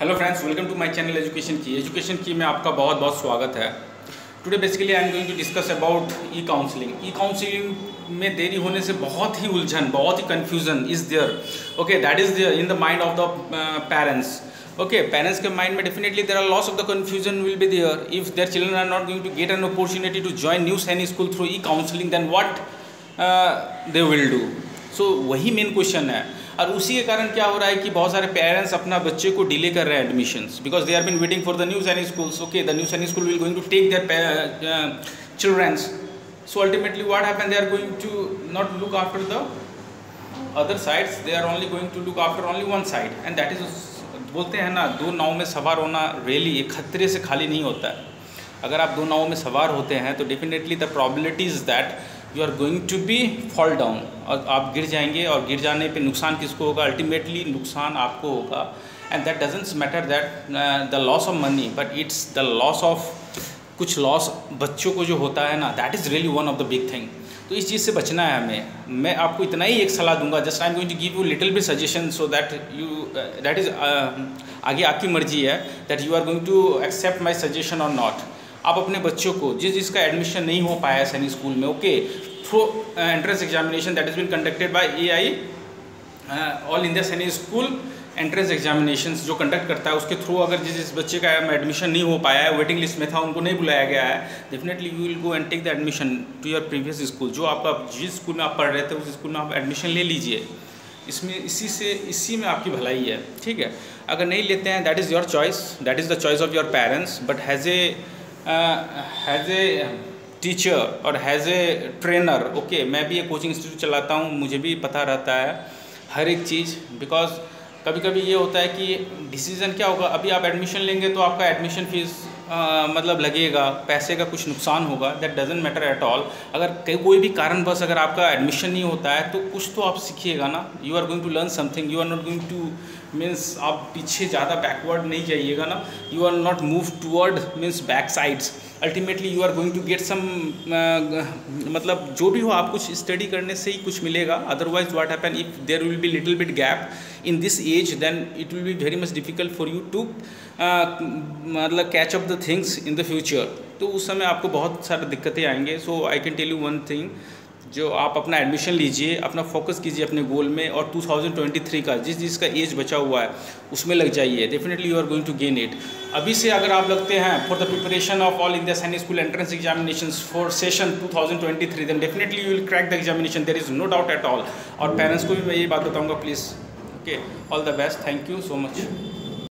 Hello friends welcome to my channel education की education की में आपका बहुत बहुत स्वागत है। Today basically I am going to discuss about e counselling e counselling में देरी होने से बहुत ही उलझन, बहुत ही confusion is there okay that is there in the mind of the parents okay parents के माइंड में definitely there are lots of the confusion will be there if their children are not going to get an opportunity to join new Sainik school through e counselling then what they will do so वही main question है। और उसी के कारण क्या हो रहा है कि बहुत सारे पेरेंट्स अपना बच्चे को डिले कर रहे हैं admissions because they are been waiting for the new Sainik schools okay the new Sainik school will going to take their childrens so, ultimately, what happened? They are going to not look after the other sides. They are only going to look after only one side. And that is, बोलते हैं ना, दो नाव में सवार होना रेली एक खतरे से खाली नहीं होता है। अगर आप दो नावों में सवार होते हैं तो definitely the probability is that you are going to be fall down और आप गिर जाएँगे और गिर जाने पे नुकसान किसको होगा? अल्टीमेटली नुकसान आपको होगा। And that doesn't matter that the loss of money but it's the loss of कुछ लॉस बच्चों को जो होता है ना that is really one of the big thing तो इस चीज़ से बचना है हमें। मैं आपको इतना ही एक सलाह दूँगा। Just I am going to give you little bit suggestion so that you that is आगे आपकी मर्ज़ी है that you are going to accept my suggestion और नॉट आप अपने बच्चों को, जिस जिसका एडमिशन नहीं हो पाया सैनिक स्कूल में okay through entrance examination that is been conducted by a I all India Sainik school entrance examination जो कंडक्ट करता है, उसके थ्रू अगर जिस जिस बच्चे का एडमिशन नहीं हो पाया है वेटिंग लिस्ट में था, उनको नहीं बुलाया गया है definitely you will go and take the admission to your previous school जो आपका जिस स्कूल में आप पढ़ रहे थे, उस स्कूल में आप एडमिशन ले लीजिए। इसमें, इसी से, इसी में आपकी भलाई है, ठीक है? अगर नहीं लेते हैं that is your choice that is the choice of your parents but has a has a teacher और हैज़ ए ट्रेनर ओके मैं भी एक कोचिंग इंस्टीट्यूट चलाता हूँ, मुझे भी पता रहता है हर एक चीज़ बिकॉज़ कभी कभी ये होता है कि डिसीज़न क्या होगा? अभी आप एडमिशन लेंगे तो आपका एडमिशन फ़ीस मतलब लगेगा, पैसे का कुछ नुकसान होगा that doesn't matter at all अगर कोई भी कारण बस अगर आपका एडमिशन नहीं होता है तो कुछ तो आप सीखिएगा ना। You are going to learn something you are not going to means आप पीछे ज़्यादा बैकवर्ड नहीं जाइएगा ना। You are not move toward means back sides ultimately you are going to get some मतलब जो भी हो, आप कुछ स्टडी करने से ही कुछ मिलेगा। Otherwise what happen if there will be little bit gap in this age then it will be very much difficult for you to मतलब catch up the things in the future तो उस समय आपको बहुत सारी दिक्कतें आएँगे। So I can tell you one thing जो आप अपना एडमिशन लीजिए, अपना फोकस कीजिए अपने गोल में और 2023 का जिस जिसका एज बचा हुआ है, उसमें लग जाइए। Definitely you are going to gain it अभी से अगर आप लगते हैं for the preparation of all India Sainik school entrance examination for session 2023 then definitely you will crack the examination there is no doubt at all और parents को भी मैं ये बात बताऊँगा please okay all the best thank you so much